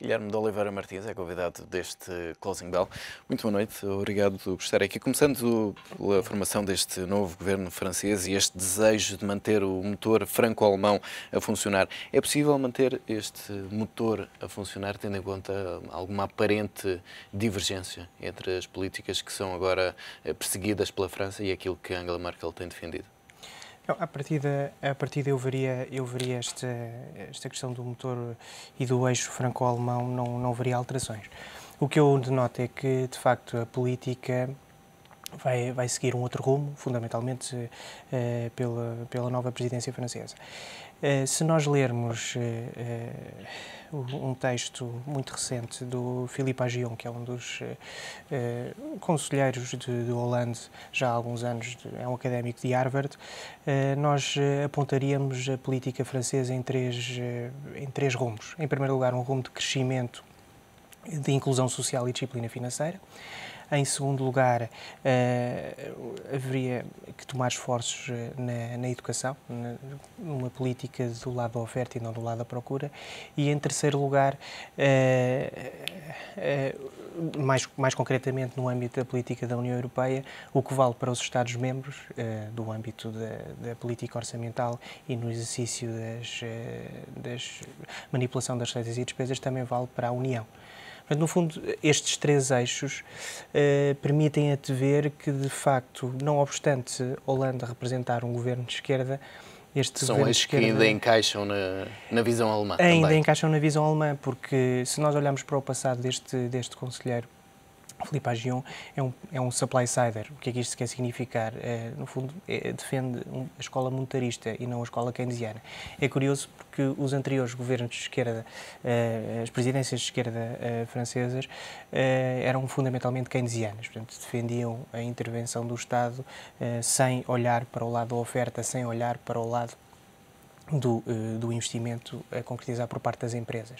Guilherme de Oliveira Martins é convidado deste Closing Bell. Muito boa noite, obrigado por estar aqui. Começando pela formação deste novo governo francês e este desejo de manter o motor franco-alemão a funcionar, é possível manter este motor a funcionar tendo em conta alguma aparente divergência entre as políticas que são agora perseguidas pela França e aquilo que Angela Merkel tem defendido? A partida, a partida eu veria, eu veria esta, esta questão do motor e do eixo franco-alemão, não, não veria alterações. O que eu denoto é que, de facto, a política vai, vai seguir um outro rumo, fundamentalmente uh, pela, pela nova presidência francesa. Uh, se nós lermos uh, um texto muito recente do Philippe Agion, que é um dos conselheiros de, de Hollande já há alguns anos, de, é um académico de Harvard, nós apontaríamos a política francesa em três, em três rumos. Em primeiro lugar, um rumo de crescimento, de inclusão social e disciplina financeira. Em segundo lugar, uh, haveria que tomar esforços eh, na, na educação, numa política do lado da oferta e não do lado da procura. E em terceiro lugar, uh, uh, mais, mais concretamente no âmbito da política da União Europeia, o que vale para os Estados-membros, do âmbito da, da, política orçamental e no exercício das, das manipulação das receitas e despesas, também vale para a União. Portanto, no fundo, estes três eixos uh, permitem a te ver que, de facto, não obstante Holanda representar um governo de esquerda, este São eixos que ainda encaixam na, na visão alemã. Ainda também. encaixam na visão alemã, porque se nós olharmos para o passado deste, deste conselheiro Filipe Agion é um, é um supply-sider. O que é que isto quer significar? É, no fundo, é, defende a escola monetarista e não a escola keynesiana. É curioso porque os anteriores governos de esquerda, eh, as presidências de esquerda eh, francesas, eh, eram fundamentalmente keynesianas. Portanto, defendiam a intervenção do Estado sem olhar para o lado da oferta, sem olhar para o lado do, eh, do investimento a concretizar por parte das empresas.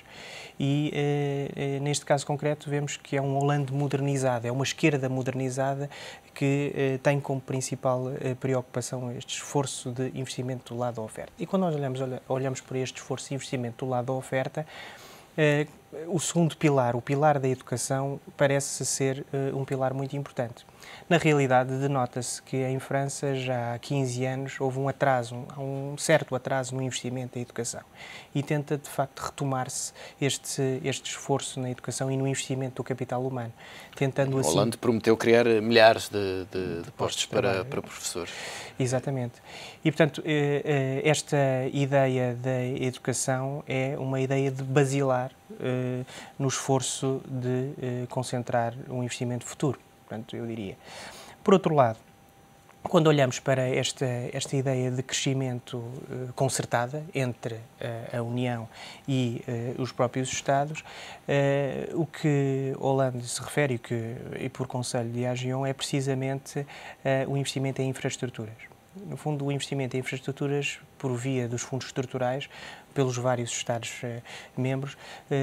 E eh, eh, neste caso concreto vemos que é um Holanda modernizado, é uma esquerda modernizada que tem como principal preocupação este esforço de investimento do lado da oferta. E quando nós olhamos, olhamos para este esforço de investimento do lado da oferta, o segundo pilar, o pilar da educação, parece ser um pilar muito importante. Na realidade, denota-se que em França já há 15 anos houve um atraso, um certo atraso no investimento em educação e tenta de facto retomar-se este, este esforço na educação e no investimento do capital humano, tentando assim. Hollande prometeu criar milhares de, de, de postos para, para professores. Exatamente. E portanto, eh, eh, esta ideia da educação é uma ideia de basilar eh, no esforço de concentrar um investimento futuro portanto, eu diria. Por outro lado, quando olhamos para esta, esta ideia de crescimento uh, concertada entre a União e os próprios Estados, o que Hollande se refere, e, que, e por conselho de Agion, é precisamente o investimento em infraestruturas. No fundo, o investimento em infraestruturas por via dos fundos estruturais pelos vários Estados-membros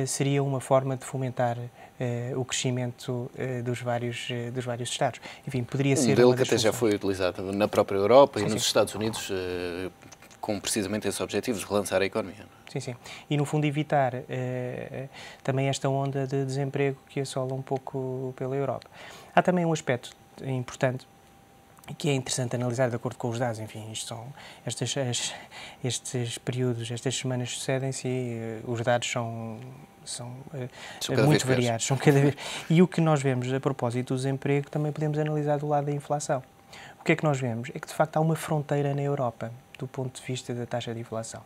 seria uma forma de fomentar uh, o crescimento dos, vários, dos vários Estados. Enfim, poderia ser. Um modelo que até já foi utilizado na própria Europa sim, e nos sim. Estados Unidos com precisamente esse objetivo de relançar a economia. Sim, sim. E no fundo evitar também esta onda de desemprego que assola um pouco pela Europa. Há também um aspecto importante que é interessante analisar de acordo com os dados. Enfim, isto são estes, estes períodos, estas semanas sucedem-se e uh, os dados são, são, uh, são muito variados. São cada vez... E o que nós vemos a propósito do desemprego também podemos analisar do lado da inflação. O que é que nós vemos? É que de facto há uma fronteira na Europa do ponto de vista da taxa de inflação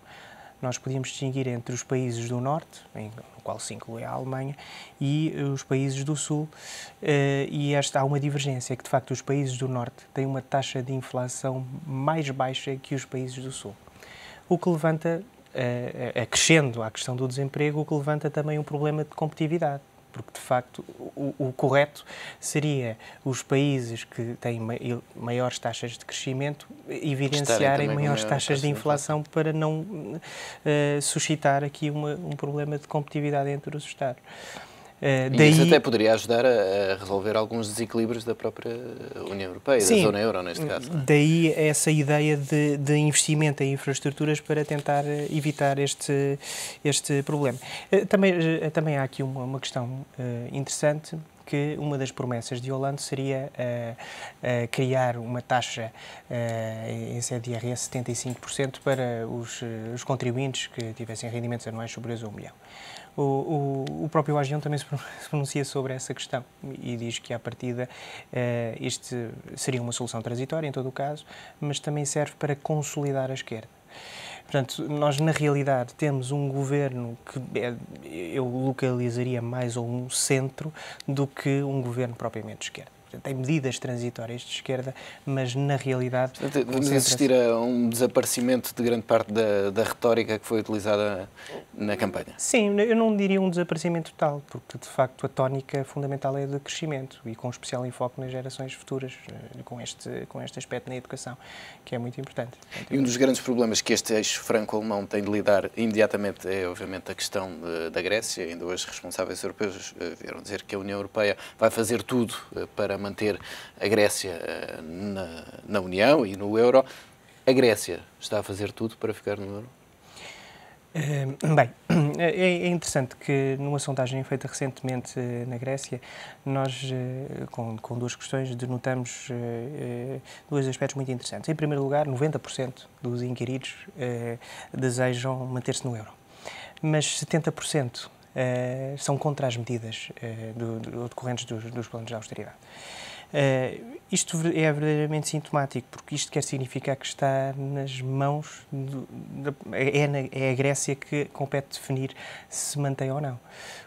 nós podíamos distinguir entre os países do Norte, no qual se inclui a Alemanha, e os países do Sul. Eh, e esta, há uma divergência, que de facto os países do Norte têm uma taxa de inflação mais baixa que os países do Sul. O que levanta, acrescendo à questão do desemprego, o que levanta também um problema de competitividade porque de facto o, o, correto seria os países que têm maiores taxas de crescimento evidenciarem maiores taxas de inflação para não uh, suscitar aqui uma, um problema de competitividade entre os Estados. Uh, daí... Isso até poderia ajudar a, resolver alguns desequilíbrios da própria União Europeia, Sim, da zona euro, neste caso. Daí essa ideia de, de, investimento em infraestruturas para tentar evitar este, este problema. Uh, também, uh, também há aqui uma, uma questão interessante que uma das promessas de Hollande seria uh, uh, criar uma taxa uh, em sede de IRS 75% para os, os contribuintes que tivessem rendimentos anuais superiores a um milhão. O, o, o, próprio Agião também se pronuncia sobre essa questão e diz que, à partida, uh, este seria uma solução transitória, em todo o caso, mas também serve para consolidar a esquerda. Portanto, nós na realidade temos um governo que é, eu localizaria mais a um centro do que um governo propriamente de esquerda tem medidas transitórias de esquerda, mas na realidade. Vamos assistir a um desaparecimento de grande parte da, da retórica que foi utilizada na campanha. Sim, eu não diria um desaparecimento total, porque de facto a tónica fundamental é de crescimento e com especial enfoque nas gerações futuras, eh, com este, com este aspecto na educação, que é muito importante. E um dos grandes problemas que este eixo franco-alemão tem de lidar imediatamente é, obviamente, a questão de, da Grécia. Ainda hoje, responsáveis europeus eh, vieram dizer que a União Europeia vai fazer tudo eh, para manter a Grécia na, na União e no euro. A Grécia está a fazer tudo para ficar no euro? Bem, é, é interessante que numa sondagem feita recentemente eh, na Grécia, nós, eh, com, com duas questões, denotamos eh, dois aspectos muito interessantes. Em primeiro lugar, 90% dos inquiridos desejam manter-se no euro, mas 70% são contra as medidas do, do, decorrentes dos, dos planos de austeridade. Uh, isto é verdadeiramente sintomático, porque isto quer significar que está nas mãos, do, é, na, é a Grécia que compete definir se mantém ou não.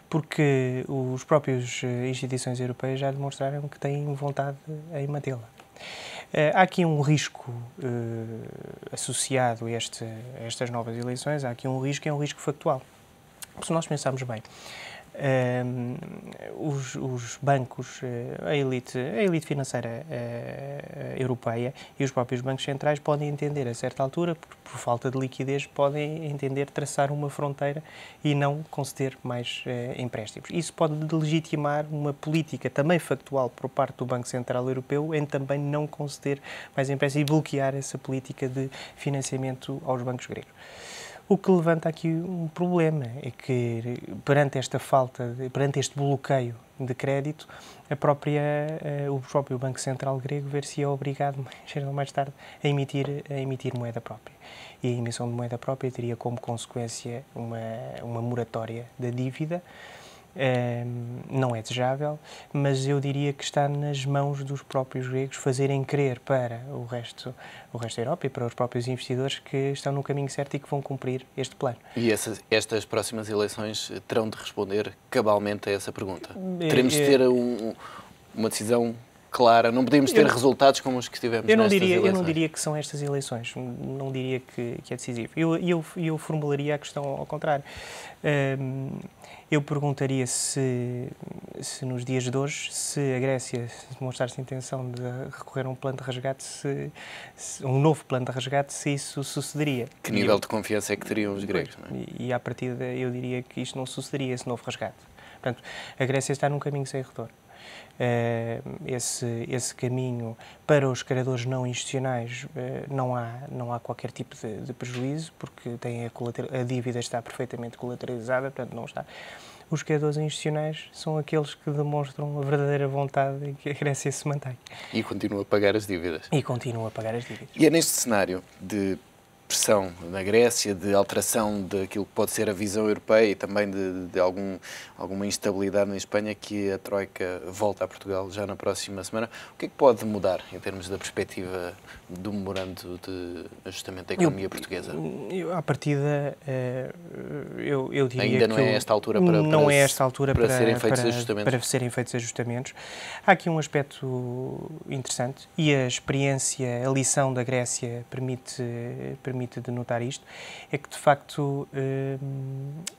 Porque os próprios eh, instituições europeias já demonstraram que têm vontade em mantê-la. Uh, há aqui um risco uh, associado a, este, a estas novas eleições, há aqui um risco é um risco factual. Se nós pensarmos bem, um, os, os, bancos, eh, a elite, a elite financeira uh, europeia e os próprios bancos centrais podem entender, a certa altura, por, por, falta de liquidez, podem entender traçar uma fronteira e não conceder mais uh, empréstimos. Isso pode legitimar uma política também factual por parte do Banco Central Europeu em também não conceder mais empréstimos e bloquear essa política de financiamento aos bancos gregos. O que levanta aqui um problema é que, perante esta falta, perante este bloqueio de crédito, a própria, uh, o próprio Banco Central grego ver-se é obrigado, mais mais tarde, a emitir, a emitir moeda própria. E a emissão de moeda própria teria como consequência uma, uma moratória da dívida, não é desejável, mas eu diria que está nas mãos dos próprios gregos fazerem crer para o resto, o resto da Europa e para os próprios investidores que estão no caminho certo e que vão cumprir este plano. E essas, estas próximas eleições terão de responder cabalmente a essa pergunta? É, Teremos de é- ter um, uma decisão clara, não podemos ter eu, resultados como os que tivemos eu não nestas diria, eleições. Eu não diria que são estas eleições, não diria que, que é decisivo. Eu, eu, eu formularia a questão ao contrário. Um, eu perguntaria se, se nos dias de hoje, se a Grécia demonstrasse intenção de recorrer a um plano de resgate, se, se, um novo plano de resgate, se isso sucederia. Que nível de confiança é que teriam os gregos? É? E, e à partida eu diria que isto não sucederia, esse novo resgate. Portanto, a Grécia está num caminho sem retorno. Uh, esse, esse caminho para os criadores não institucionais uh, não, há, não há qualquer tipo de, de prejuízo, porque tem a, a, dívida está perfeitamente colateralizada, portanto não está. Os criadores institucionais são aqueles que demonstram a verdadeira vontade em que a Grécia se mantém. E continua a pagar as dívidas. E continua a pagar as dívidas. E é neste cenário de pressão na Grécia, de alteração daquilo que pode ser a visão europeia e também de, de algum, alguma instabilidade na Espanha, que a Troika volta a Portugal já na próxima semana. O que é que pode mudar em termos da perspectiva do memorando de ajustamento da economia eu, portuguesa? Eu, à partida, eh, eu, diria Ainda não é esta altura para, não para, é esta altura para, para serem feitos para, ajustamentos. Para serem feitos ajustamentos. Há aqui um aspecto interessante e a experiência, a lição da Grécia permite, permite denotar isto, é que de facto um,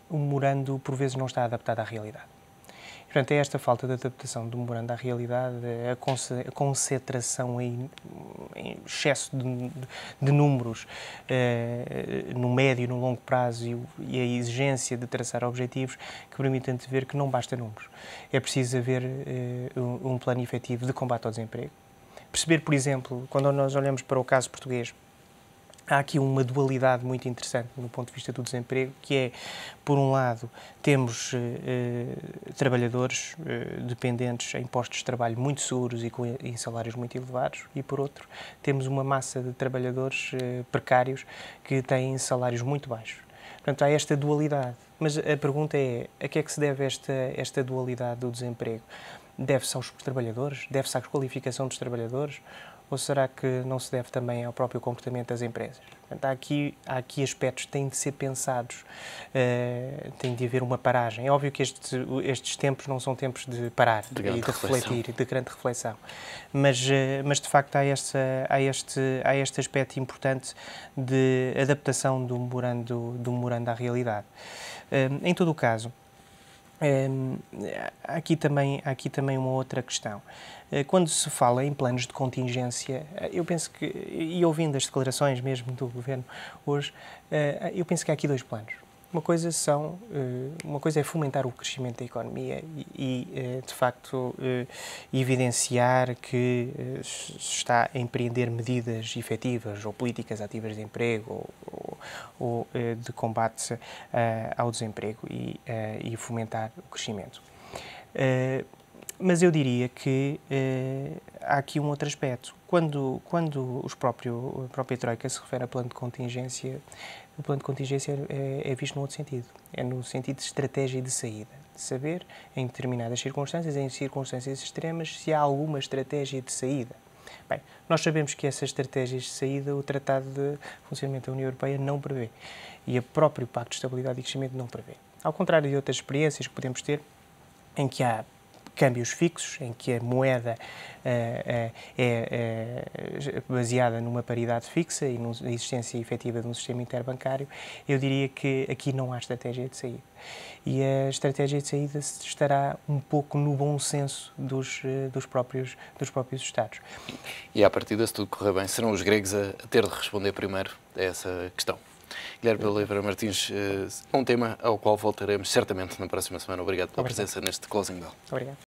o memorando por vezes não está adaptado à realidade. Portanto, é esta falta de adaptação do memorando à realidade, a concentração em excesso de, de números eh, no médio e no longo prazo e, e, a exigência de traçar objetivos que permitem ver que não basta números. É preciso haver um, um plano efetivo de combate ao desemprego. Perceber, por exemplo, quando nós olhamos para o caso português, há aqui uma dualidade muito interessante no ponto de vista do desemprego, que é, por um lado, temos eh, trabalhadores eh, dependentes em postos de trabalho muito seguros e com em salários muito elevados, e, por outro, temos uma massa de trabalhadores eh, precários que têm salários muito baixos. Portanto, há esta dualidade. Mas a pergunta é, a que é que se deve esta, esta dualidade do desemprego? Deve-se aos trabalhadores? Deve-se à qualificação dos trabalhadores? Ou será que não se deve também ao próprio comportamento das empresas? Portanto, há, aqui, há aqui aspectos que têm de ser pensados, uh, tem de haver uma paragem. É óbvio que estes, estes tempos não são tempos de parar de e de reflexão. refletir, de grande reflexão, mas, uh, mas de facto há, esta, há, este, há este aspecto importante de adaptação do memorando, do memorando à realidade. Uh, em todo o caso, aqui também, aqui também uma outra questão. Eh, quando se fala em planos de contingência, eh, eu penso que, e ouvindo as declarações mesmo do Governo hoje, eh, eu penso que há aqui dois planos. Uma coisa são, uma coisa é fomentar o crescimento da economia e, de facto, evidenciar que se está a empreender medidas efetivas ou políticas ativas de emprego ou, ou de combate ao desemprego e, e fomentar o crescimento. Mas eu diria que eh, há aqui um outro aspecto. Quando, quando os próprio, a própria Troika se refere a plano de contingência, o plano de contingência é, é visto no outro sentido. É no sentido de estratégia e de saída. De saber, em determinadas circunstâncias, em circunstâncias extremas, se há alguma estratégia de saída. Bem, nós sabemos que essas estratégias de saída o Tratado de Funcionamento da União Europeia não prevê. E o próprio Pacto de Estabilidade e Crescimento não prevê. Ao contrário de outras experiências que podemos ter, em que há câmbios fixos, em que a moeda uh, uh, é uh, baseada numa paridade fixa e na existência efetiva de um sistema interbancário, eu diria que aqui não há estratégia de saída. E a estratégia de saída estará um pouco no bom senso dos, dos, próprios, dos próprios Estados. E à partida, se tudo correr bem, serão os gregos a ter de responder primeiro a essa questão. Guilherme Oliveira Martins, é um tema ao qual voltaremos certamente na próxima semana. Obrigado pela Obrigado. presença neste Closing Bell. Obrigado.